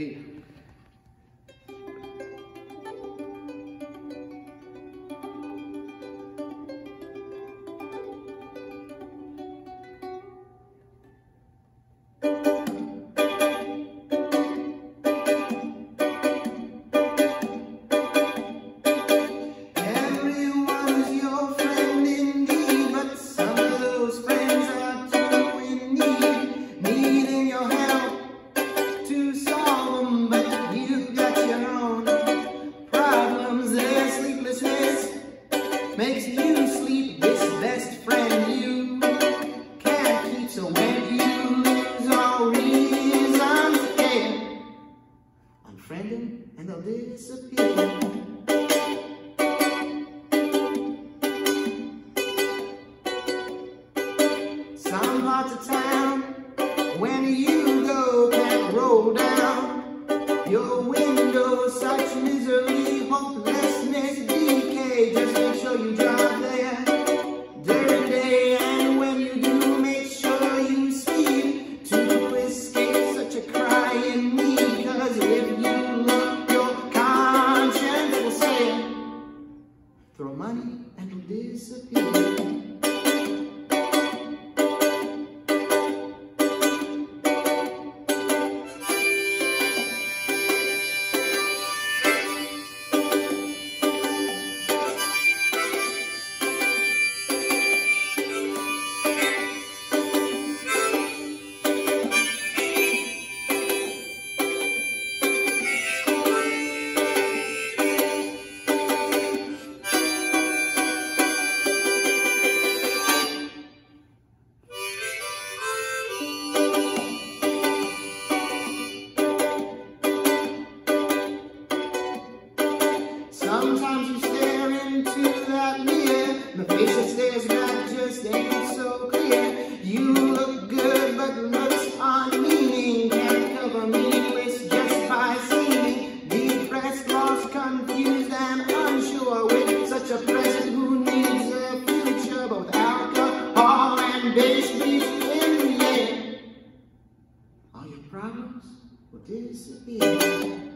Everyone makes you sleep. This best friend you can't keep. So when you lose all reason unfriend them and they'll disappear. Some parts of town, when you go, can't roll down your window. Such misery, hopelessness, you drive there and when you do, make sure you speed to escape such a crying if you look, your conscience will say, throw money and it'll disappear. Sometimes you stare into that mirror. The face that stares back just ain't so clear. You look good, but looks unmeaning. Can't cover meaningless just by seeming. Depressed, lost, confused, and unsure. With such a present who needs a future. Both alcohol and bass in the air. All your problems will disappear.